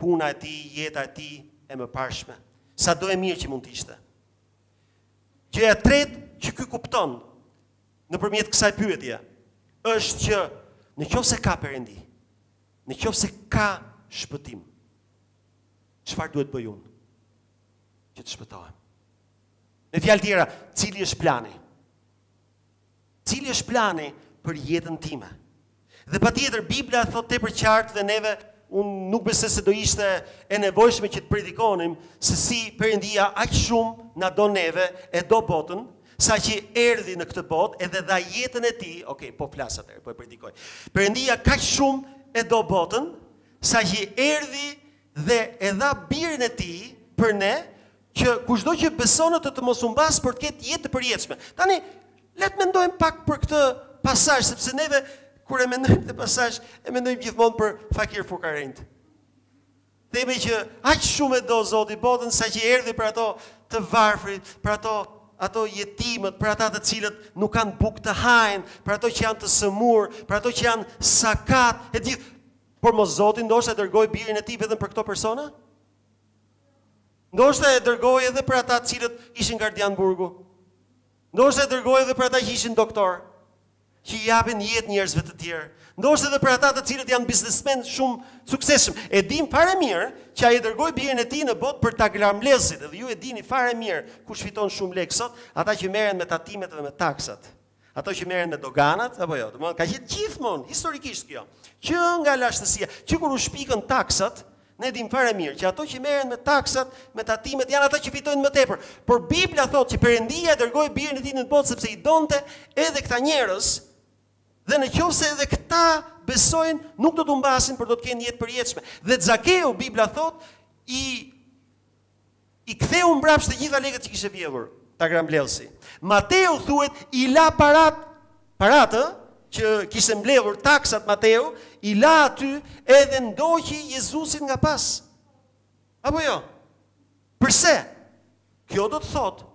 puna e tij, jeta e tij e mëparshme. Sado e mirë që mund të ishte. Gjëja e tretë që ky kupton nëpërmjet kësaj pyetje është që në qoftë se ka perëndi, në qoftë se ka shpëtim, çfarë duhet të bëj unë që të shpëtohem? Me fjalë tjera, cili është plani? Cili është plani për jetën time? Dhe patjetër, Bibla thotë tepër qartë dhe neve, unë nuk besoj se do ishte e nevojshme që të predikonim se si perëndia aq shumë na do neve e do botën, saqë erdhi në këtë botë edhe dha jetën e tij, ok, po flas atëherë, po e predikoj, perëndia kaq shumë e do botën, saqë erdhi dhe e dha birin e tij për ne, Që kushdo që beson në të të mos humbasë, por të ketë jetë të përjetshme. Tani, le të mendojmë pak për këtë pasazh, sepse neve kur e mendojmë këtë pasazh, e mendojmë gjithmonë për fakir fukarenjtë. Themi që aq shumë e do Zoti botën sa që erdhi për ato të varfrit, për ato ato jetimët, për ata të cilët nuk kanë bukë të hajnë, për ato që janë të sëmurë, për ato që janë sakat, e di, por mos Zoti ndoshta dërgoi birin e tij vetëm për këto persona? Ndoshta e dërgoi edhe për ata të cilët ishin gardianë burgu. Ndoshta e dërgoi edhe për ata që ishin doktorë, që i japin jetë njerëzve të tjerë. Ndoshta edhe për ata të cilët janë biznesmenë shumë të suksesshëm. E dimë fare mirë që ai e dërgoi birin e tij në botë për tagrambledhësit, edhe ju e dini fare mirë kush fiton shumë lekë sot, ata që merren me tatimet dhe me taksat. Ato që merren me doganat apo jo? Domethënë ka qenë gjithmonë historikisht kjo. Që nga lashtësia, që kur u shpikën taksat, ne dim fare mirë që ato që merren me taksat, me tatimet janë ata që fitojnë më tepër. Por Bibla thotë që Perëndia e dërgoi birin e tij në botë sepse i donte edhe këta njerëz. Dhe në qoftë se edhe këta besojnë, nuk do të humbasin, por do të kenë jetë të përjetshme. Dhe Zakeu Bibla thotë i I ktheu mbrapsht të gjitha lekët që kishte vjedhur, tagrambledhësi. Mateu, thuhet, i la paratë, paratë, ë? që kishte mbledhur, taksat, Mateu, i la aty edhe ndoqi Jezusin nga pas. Apo jo? Përse? Kjo do të thotë,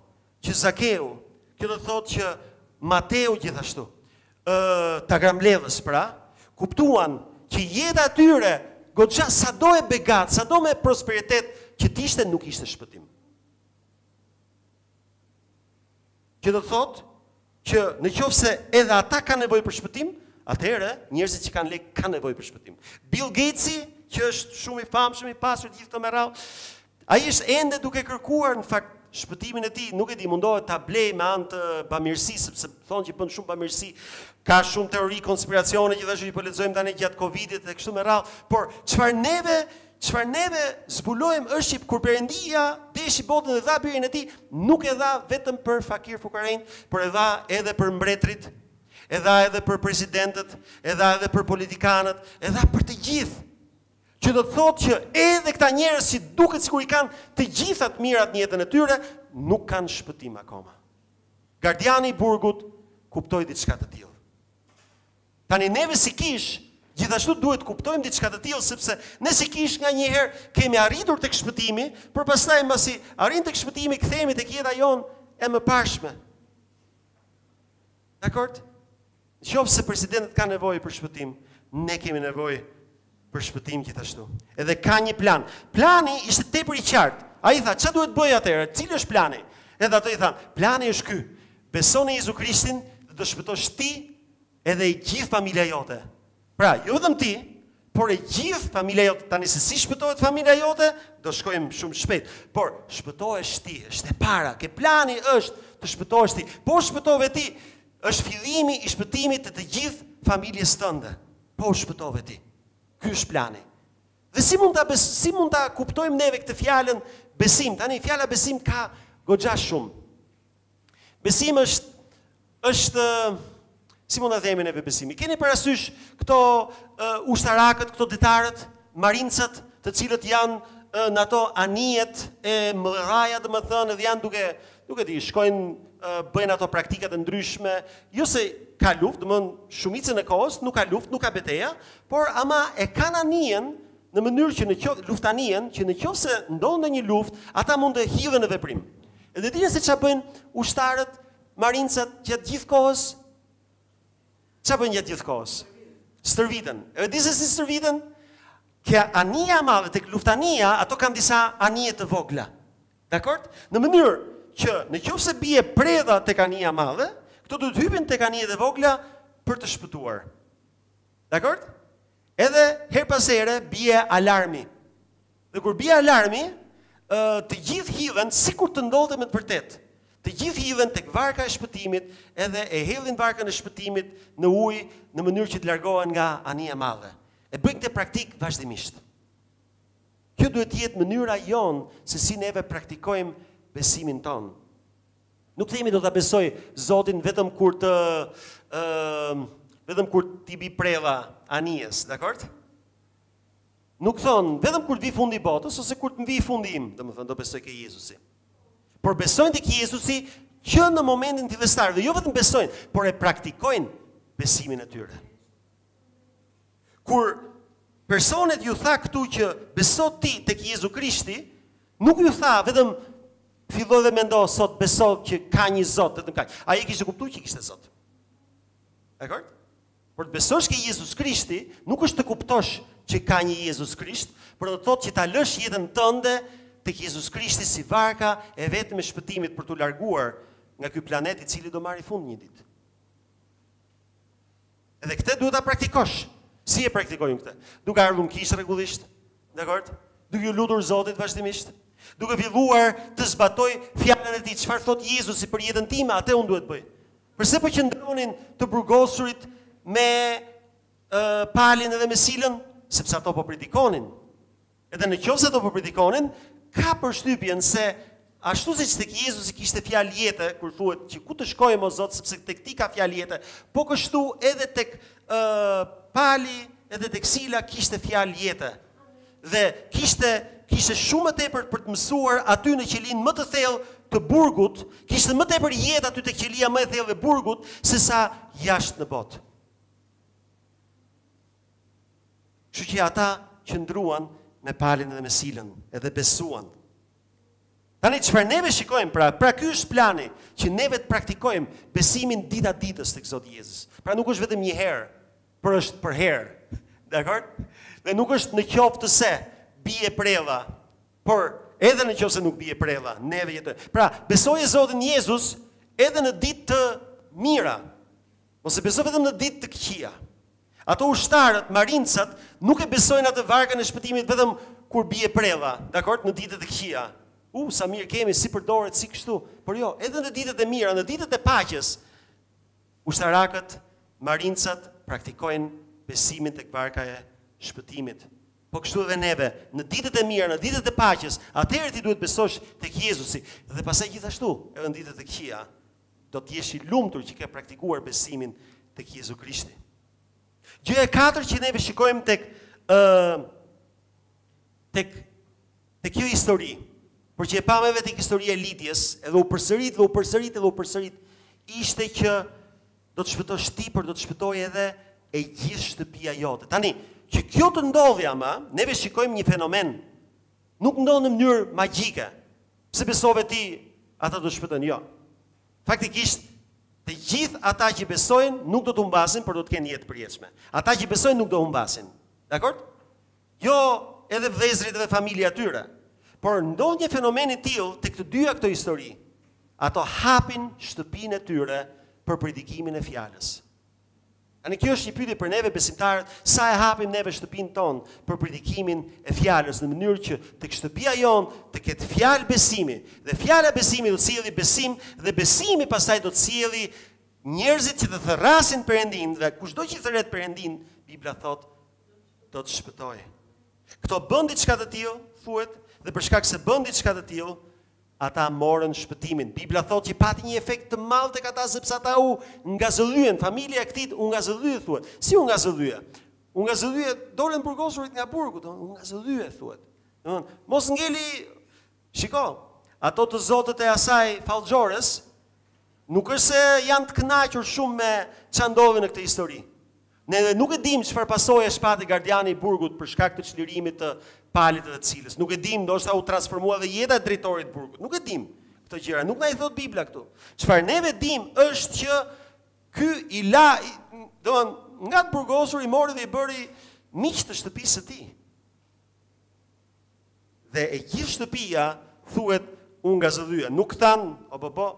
Që Zakeu, kjo do të thotë që Mateu gjithashtu, tagrambledhës pra, kuptuan që jeta e tyre goxha sado e begatë, sado me prosperitet që të ishte nuk ishte shpëtim. Kjo do të thotë që në qoftë se edhe ata kanë nevojë për shpëtim, atëherë njerëzit që kanë lekë kanë nevojë për shpëtim. Bill Gatesi, që është shumë i famshëm, i pasur gjithë këto me radhë, ai është ende duke kërkuar në fakt shpëtimin e tij, nuk e di, mundohet ta blejë me anë të bamirësisë, sepse thonë që bën shumë bamirësi. Ka shumë teori konspiracione gjithashtu që po lexojmë tani gjatë Covidit dhe kështu me radhë, por çfarë neve Çfarë neve zbulojmë është që kur Perëndia deshi botën dhe dha birin e tij, nuk e dha vetëm për fakir fukarenjtë, por e dha edhe për mbretërit, e dha edhe për presidentët, e dha edhe për politikanët, e dha për të gjithë. Që do të thotë që edhe këta njerëz që duket sikur i kanë të gjitha të mirat në jetën e tyre, nuk kanë shpëtim akoma. Gardiani i burgut kuptoi diçka të tillë. Tani neve si kishë, gjithashtu duhet të kuptojmë diçka të tillë, sepse ne si kishë nganjëherë kemi arritur tek shpëtimi, por pastaj mbasi arrijmë tek shpëtimi kthehemi tek jeta jonë e mëparshme. Dakord? Në qoftë se presidentët kanë nevojë për shpëtim, ne kemi nevojë për shpëtim gjithashtu. Edhe ka një plan. Plani ishte tepër i qartë. Ai tha, "Ç'a duhet bëj atëherë? Cili është plani?" Edhe ato i thanë, "Plani është ky. Beso në Jezu Krishtin dhe do shpëtosh ti edhe e gjithë familja jote." Pra, jo vetëm ti, por e gjithë familja jote. Tani se si shpëtohet familja jote, do shkojmë shumë shpejt. Por shpëtohesh ti, është e para. Te plani është të shpëtohesh ti. Po shpëtove ti, është fillimi i shpëtimit të të gjithë familjes tënde. Po u shpëtove ti? Ky është plani. Dhe si mund ta bes, si mund ta kuptojmë neve këtë fjalën besim? Tani fjala besim ka goxha shumë. Besim është është si mund ta themi neve besimi? Keni parasysh këto uh, ushtarakët, këto detarët, marincat, të cilët janë në ato anijet e mëdhaja domethënë edhe janë duke nuk e di, shkojnë bëjnë ato praktikat e ndryshme, jo se ka luftë, domthon shumicën e kohës nuk ka luftë, nuk ka beteja, por ama e kanë anijen në mënyrë që në qoftë luftanijen, që në qoftë se ndodh ndonjë luftë, ata mund të hidhen në veprim. Edhe dini se çfarë bëjnë ushtarët, marincat gjatë gjithë kohës? Çfarë bëjnë gjatë gjithë kohës? Stërviten. Edhe dini se si stërviten? Ke anija e madhe tek luftanija, ato kanë disa anije të vogla. Dakord? Në mënyrë që në qoftë se bie predha tek anija e madhe, këto duhet të hypin tek anijet e vogla për të shpëtuar. Dakord? Edhe herë pas here bie alarmi. Dhe kur bie alarmi, të gjithë hidhen sikur të ndodhte me të vërtetë. Të gjithë hidhen tek varka e shpëtimit, edhe e hedhin varkën e shpëtimit në ujë në mënyrë që të largohen nga anija e madhe. E bëjnë këtë praktikë vazhdimisht. Kjo duhet të jetë mënyra jonë se si neve praktikojmë besimin tonë. Nuk themi do ta besoj Zotin vetëm kur të ë uh, vetëm kur t'i bi predha anijes, dakord? Nuk thonë vetëm kur të vi fundi i botës ose kur të m'vi fundi im, domethënë do besoj ke Jezusi. Por besojnë tek Jezusi që në momentin fillestar dhe jo vetëm besojnë, por e praktikojnë besimin e tyre. Kur personit ju tha këtu që beso ti tek Jezu Krishti, nuk ju tha vetëm fillo dhe mendo sot beso që ka një Zot, vetëm kaq. Ai e kishte kuptuar që kishte Zot. Dakord? Por të besosh ke Jezus Krishti, nuk është të kuptosh që ka një Jezus Krisht, por do të thotë që ta lësh jetën tënde tek Jezus Krishti si varka e vetme e shpëtimit për t'u larguar nga ky planet i cili do marri fund një ditë. Edhe këtë duhet ta praktikosh. Si e praktikoj unë këtë? Duke ardhur në kishë rregullisht, dakor? Duke iu lutur Zotit vazhdimisht, duke filluar të zbatojë fjalën e tij, çfarë thotë Jezusi për jetën time, atë unë duhet bëj. Përse po qëndronin të burgosurit me uh, Palin edhe me Silën? Sepse ato po predikonin. Edhe në qoftë se ato po predikonin, kam përshtypjen se ashtu siç tek Jezusi kishte fjalë jete, kur thuhet që ku të shkojmë o Zot, sepse tek ti ka fjalë jete, po kështu edhe tek ë Pali, edhe tek Sila kishte fjalë jete. Dhe kishte kishte shumë më tepër për të mësuar aty në qelinë më të thellë të burgut, kishte më tepër jetë aty tek qelia më e thellë e burgut sesa jashtë në botë. Kështu që ata qëndruan me Palin dhe me Silën, edhe besuan. Tani çfarë neve shikojmë pra, pra ky është plani që neve të praktikojmë besimin dita ditës tek Zoti Jezus. Pra nuk është vetëm një herë, por është përherë. Dakor? Dhe nuk është në qoftë se bie prella, por edhe në qoftë se nuk bie prella, neve jetojmë. Pra, besoje Zotin Jezus edhe në ditë të mira. Mos e beso vetëm në ditë të këqija. Ato ushtarët, marincat, nuk e besojnë atë varkën e shpëtimit vetëm kur bie prella, dakord, në ditët e këqija. U, sa mirë kemi, si përdoret, si kështu. Por jo, edhe në ditët e mira, në ditët e paqes, ushtarakët, marincat, praktikojnë besimin tek varka e shpëtimit. Po kështu edhe neve, në ditët e mira, në ditët e paqes, atëherë ti duhet besosh tek Jezusi dhe pastaj gjithashtu edhe në ditët e këqija, Do të jesh i lumtur që ke praktikuar besimin tek Jezu Krishti. Gjëja e katërt që neve shikojmë tek ë uh, tek tek kjo histori, por që e pamë edhe tek historia e Lidias, edhe u përsërit dhe u përsërit edhe u përsërit, ishte që do të shpëtosh ti, por do të shpëtojë edhe e gjithë shtëpia jote. Tani, që kjo të ndodhi ama, neve shikojmë një fenomen, nuk ndodh në mënyrë magjike, Pse besove ti, ata do të shpëtojnë? Jo. Faktikisht, të gjithë ata që besojnë nuk do të humbasin, por do të kenë jetë të përjetshme. Ata që besojnë nuk do humbasin. Dakor? Jo edhe vëllezërit dhe familja e tyre. Por ndodh një fenomen i tillë tek të dyja këto histori, ato hapin shtëpinë e tyre për predikimin e fjalës. Tani kjo është një pyetje për neve besimtarët, sa e hapim neve shtëpinë tonë për predikimin e fjalës në mënyrë që tek shtëpia jonë të ketë fjalë besimi dhe fjala besimi do të sjellë besim dhe besimi pastaj do të sjellë njerëzit që të thërrasin Perëndinë dhe kushdo që thërret Perëndinë, Bibla thotë do të shpëtojë. Këto bën' diçka të tillë, thuhet, dhe për shkak se bën' diçka të tillë, Ata morën shpëtimin. Bibla thotë që pati një efekt të madh tek ata sepse ata u ngazëllyen. Familja e këtij u ngazëllye thuhet. Si u ngazëllye? U ngazëllye dolën të burgosurit nga burgu, do u ngazëllye thuhet. Domthon, mos ngeli shiko, ato të zotët e asaj fallxhores nuk është se janë të kënaqur shumë me ç'a ndodhi në këtë histori. Neve nuk e dimë çfarë pasojesh pati gardiani i burgut për shkak të çlirimit të Palit dhe të Silës. Nuk e dimë, ndoshta u transformua dhe jeta e drejtorit të burgut. Nuk e dimë këto gjëra, nuk na i thotë Bibla këtu. Çfarë neve dimë është që ky i la, domethënë nga të burgosur i mori dhe i bëri miq të shtëpisë së tij. Dhe e gjithë shtëpia thuhet u ngazëllye. Nuk thanë, obobo,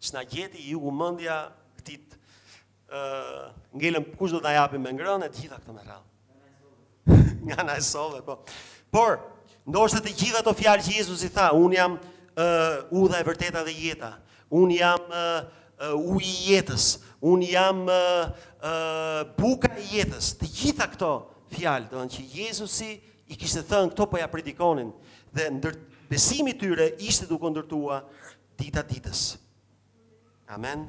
ç'na gjeti, iku mëndja këtij ngelëm kush do të na japin me ngrënë e të gjitha këto me radhë. Nga na e sove, po. Por, ndoshta të gjitha ato fjalë që Jezusi tha, un jam uh, udha e vërteta dhe jeta. Un jam uh, uh, uji i jetës. Un jam uh, uh, buka e jetës. Të gjitha këto fjalë, do të thonë që Jezusi i kishte thënë këto po ja predikonin dhe ndër besimi i tyre ishte duke u ndërtua dita ditës. Amen.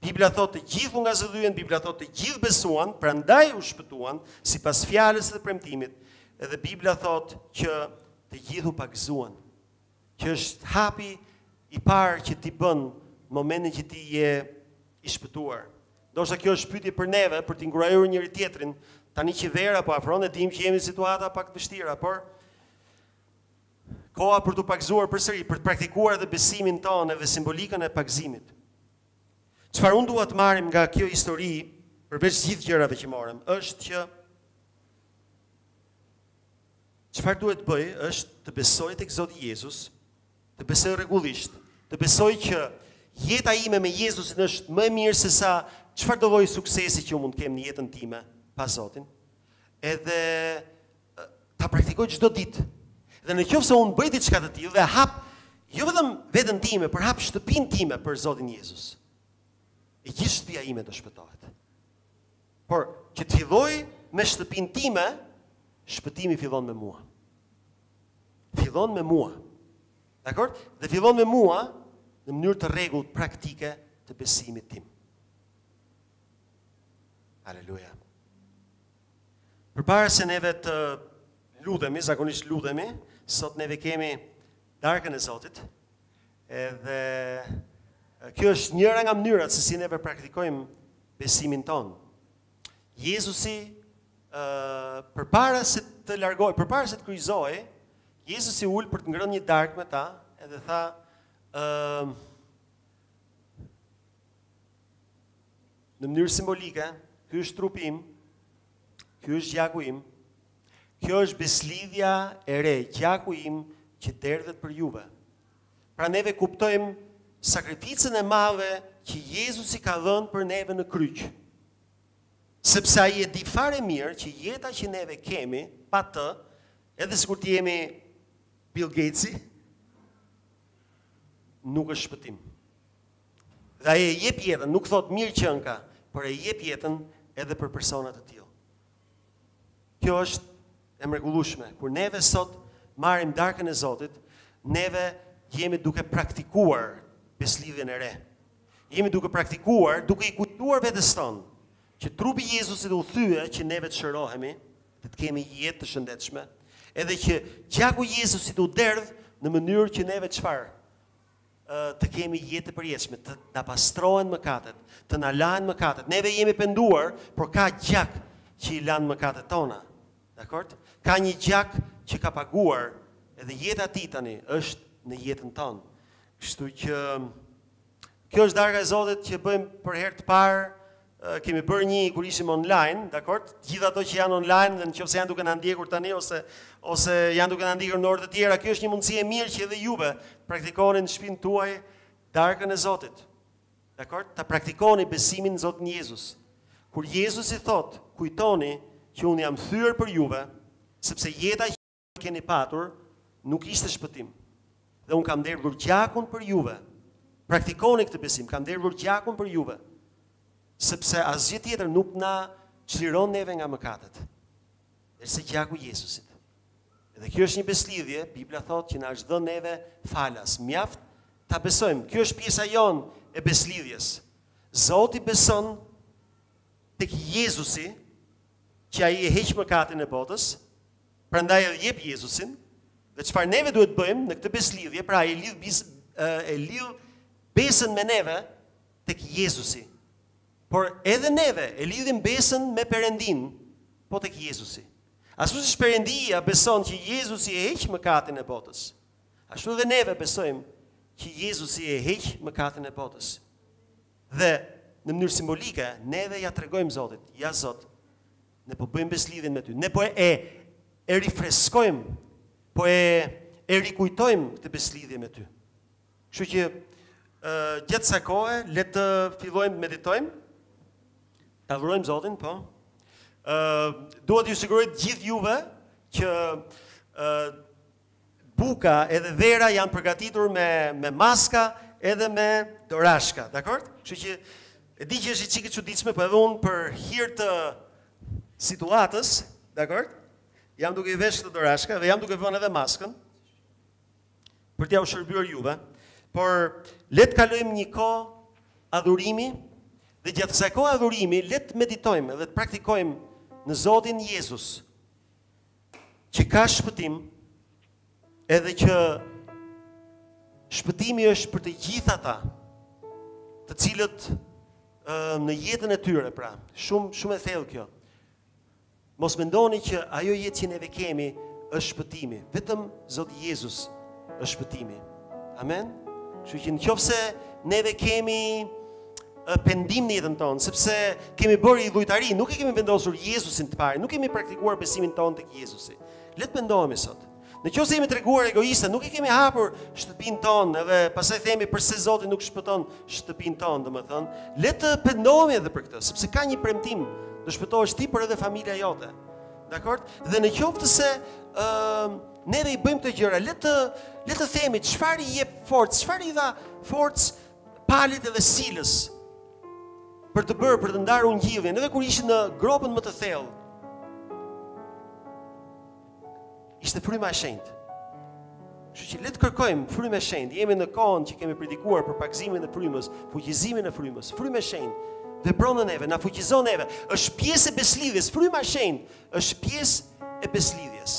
Bibla thotë të gjithë u ngazëllyen, Bibla thotë të gjithë besuan, prandaj u shpëtuan sipas fjalës dhe premtimit. Edhe Bibla thotë që të gjithë u pagëzuan. Që është hapi i parë që ti bën momentin që ti je i shpëtuar. Ndoshta kjo është pyetje për neve, për të inkurajuar njëri tjetrin. Tani që vera po afron e dimë që jemi në situata pak të vështira, por Koha për t'u pagëzuar përsëri, për të praktikuar edhe besimin tonë dhe simbolikën e pagëzimit. Çfarë unë dua të marrim nga kjo histori, përveç gjithë gjërave që morëm, është që çfarë duhet të bëj është të besoj tek Zoti Jezus, të besoj rregullisht, të besoj që jeta ime me Jezusin është më e mirë se sa çfarëdo lloj suksesi që mund të kem në jetën time pa Zotin. Edhe ta praktikoj çdo ditë. Dhe në qoftë se unë bëj diçka të tillë dhe hap jo vetëm veten time, por hap shtëpinë time për Zotin Jezus. E gjithë shtëpia ime do shpëtohet. Por që të fillojë me shtëpinë time, shpëtimi fillon me mua. Fillon me mua. Dakord? Dhe fillon me mua në mënyrë të rregullt praktike të besimit tim. Aleluja. Përpara se neve të lutemi, zakonisht lutemi, sot neve kemi darkën e Zotit, edhe kjo është njëra nga mënyrat se si neve praktikojmë besimin tonë. Jezusi, uh, përpara se të largohej, përpara se të kryqëzohej, Jezusi u ul për të ngrënë një darkë me ta, edhe tha, uh, Në mënyrë simbolike, ky është trupi im, ky është gjaku im, kjo është besëlidhja e re, gjaku im që derdhet për juve. Pra neve kuptojmë sakrificën e madhe që Jezusi ka dhënë për neve në kryq. Sepse ai e di fare mirë që jeta që neve kemi pa të, edhe sikur të jemi Bill Gatesi, nuk është shpëtim. Dhe ai e jep jetën, nuk thotë mirë qënka, por e jep jetën edhe për persona të tillë. Kjo është e mrekullueshme, kur neve sot marrim darkën e Zotit, neve jemi duke praktikuar besëlidhjen e re. Jemi duke praktikuar, duke i kujtuar vetes tonë që trupi i Jezusit u thye që neve të shërohemi, dhe të kemi jetë të shëndetshme, edhe që gjaku i Jezusit u derdh në mënyrë që neve çfarë të kemi jetë të përjetshme, të na pastrohen mëkatet, të na lahen mëkatet. Neve jemi penduar, por ka gjak që i lan mëkatet tona. Dakord? Ka një gjak që ka paguar edhe jeta e tij tani është në jetën tonë. Kështu që kjo është darka e Zotit që bëjmë për herë të parë Kemi bërë një kur ishim online, dakord? Të gjithë ata që janë online dhe në qoftë se janë duke na ndjekur tani ose ose janë duke na ndjekur në orë të tjera, kjo është një mundësi e mirë që edhe juve të praktikoni në shtëpinë tuaj darkën e Zotit. Dakord? Ta praktikoni besimin në Zotin Jezus. Kur Jezusi thotë, kujtoni që unë jam thyer për juve, sepse jeta keni patur nuk ishte shpëtim. Dhe unë kam derdhur gjakun për juve. Praktikoni këtë besim, kam derdhur gjakun për juve. Sepse asgjë tjetër nuk na çliron neve nga mëkatet, veçse gjaku i Jezusit. Dhe kjo është një besëlidhje, Bibla thotë që na është dhënë neve falas. Mjaft ta besojmë. Kjo është pjesa jonë e besëlidhjes. Zoti beson tek Jezusi që ai e heq mëkatin e botës, Prandaj e jep Jezusin, dhe çfarë neve duhet të bëjmë në këtë besëlidhje, pra e lidh bis, e lidh besën me neve tek Jezusi. Por edhe neve e lidhim besën me Perëndinë, po tek Jezusi. Ashtu siç Perëndia beson që Jezusi e heq mëkatin e botës, ashtu edhe neve besojmë që Jezusi e heq mëkatin e botës. Dhe në mënyrë simbolike, neve ia tregojmë Zotit, ja Zot, Ne po bëjmë beslidhjen me ty. Ne po e e rifreskojmë, po e e rikujtojmë këtë beslidhje me ty. Kështu që gjatë kësaj kohe le të fillojmë të meditojmë. Ta adhurojmë Zotin, po. Ë, uh, dua t'ju siguroj të gjithë juve që ë uh, Buka edhe vera janë përgatitur me me maska edhe me dorashka, dakord? Kështu që e di që është çik e çuditshme, po edhe unë për hir të situatës, dakord? Jam duke i vesh këto dorashka dhe jam duke vënë edhe maskën për t'ja u shërbyer juve. Por le të kalojmë një kohë adhurimi dhe gjatë kësaj kohë adhurimi le të meditojmë dhe të praktikojmë në Zotin Jezus. që ka shpëtim, edhe që shpëtimi është për të gjithë ata, të cilët në jetën e tyre, pra, shumë, shumë e thellë kjo, mos mendoni që ajo jetë që neve kemi është shpëtimi, vetëm Zoti Jezus është shpëtimi. Amen? Kështu që në qoftë se neve kemi pendim në jetën tonë, sepse kemi bërë idhujtari, nuk e kemi vendosur Jezusin të parë, nuk kemi praktikuar besimin tonë tek Jezusi. Le të pendohemi sot. Në qoftë se jemi treguar egoistë, nuk e kemi hapur shtëpinë tonë, edhe pastaj themi përse Zoti nuk shpëton shtëpinë tonë, domethënë, le të pendohemi edhe për këtë, sepse ka një premtim, do shpëtohesh ti por edhe familja jote. Dakord? Dhe në qoftë se ë uh, neve i bëjmë këto gjëra, le të le të themi çfarë i jep forcë, çfarë i dha forcë Palit edhe Silës për të bërë për të ndarë ungjillin, edhe kur ishin në gropën më të thellë. Ishte fryma e shenjtë. Kështu që le të kërkojmë frymën e shenjtë. Jemi në kohën që kemi predikuar për pagëzimin e frymës, fuqizimin e frymës, frymën e shenjtë. Vepron në neve, na fuqizon neve. Është pjesë e beslidhjes, fryma e shenjtë është pjesë e beslidhjes.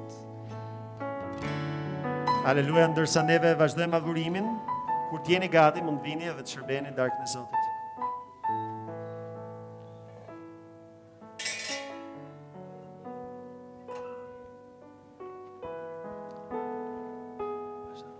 Aleluja, ndërsa neve vazhdojmë adhurimin, kur t'jeni gati, mund të vini edhe të shërbeni darkën e Zotit.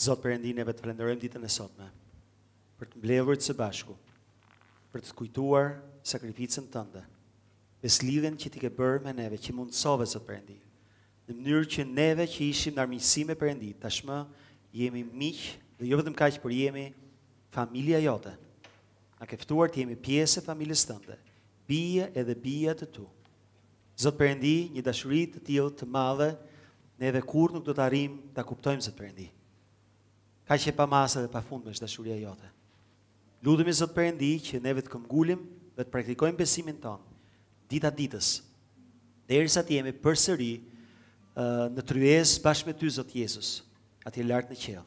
Zot Perëndi neve të falenderojmë ditën e sotme për të mbledhurit së bashku, për të kujtuar sakrificën tënde, beslidhjen që ti ke bërë me neve, që mundësove, Zot Perëndi, në mënyrë që neve që ishim në armiqësi me Perëndi, tashmë jemi miq dhe jo vetëm kaq, por jemi familja jote. Na ke ftuar të jemi pjesë e familjes tënde, bij edhe bija të tu. Zot Perendi, një dashuri të tillë të madhe, neve kurrë nuk do ta arrijmë ta kuptojmë, Zot Perendi. Kaq e pamasë dhe e pafundme është dashuria jote. Lutemi Zot Perendi që neve të këmbgulim dhe të praktikojmë besimin tonë dita ditës, derisa të jemi përsëri në tryezë bashkë me ty Zot Jezus, atje lart në qiell.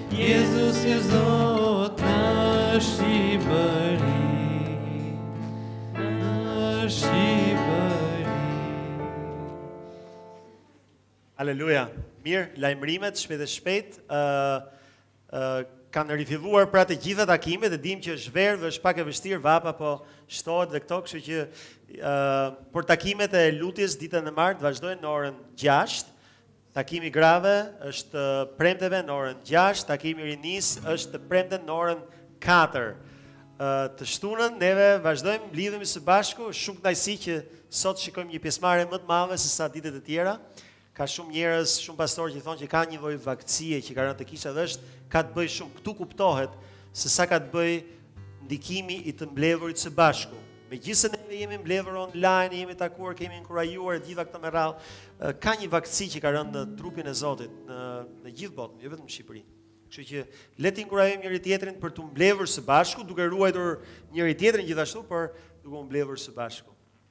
Jezus je Zot në Shqipëri Në Shqipëri Aleluja, mirë, lajmërimet, shpejt e shpejt uh, uh, Kanë rifilluar pra të gjitha takimet, e dimë që është verë dhe është pak e vështirë vapa po shtohet dhe këto kështu që uh, Por takimet e lutjes ditën e martë vazhdojnë në orën gjashtë Takimi i grave është të premteve në orën gjashtë, takimi i rinisë është të premten në orën katër. Të shtunën neve vazhdojmë, lidhemi së bashku, shumë kënaqësi që sot shikojmë një pjesëmarrje më të madhe se sa ditët e tjera. Ka shumë njerëz, shumë pastorë që thonë që ka një lloj vakcie që ka rënë te kisha dhe është ka të bëjë shumë. Këtu kuptohet se sa ka të bëjë ndikimi i të mbledhurit së bashku. Megjithëse ne jemi mbledhur online, jemi takuar, kemi inkurajuar të gjitha këto me radhë, ka një vakci që ka rënë në trupin e Zotit, në, në gjithë botën, jo vetëm në Shqipëri. Kështu që le t'i inkurajojmë njëri tjetrin për t'u mbledhur së bashku, duke ruajtur njëri tjetrin gjithashtu, por duke u mbledhur së bashku.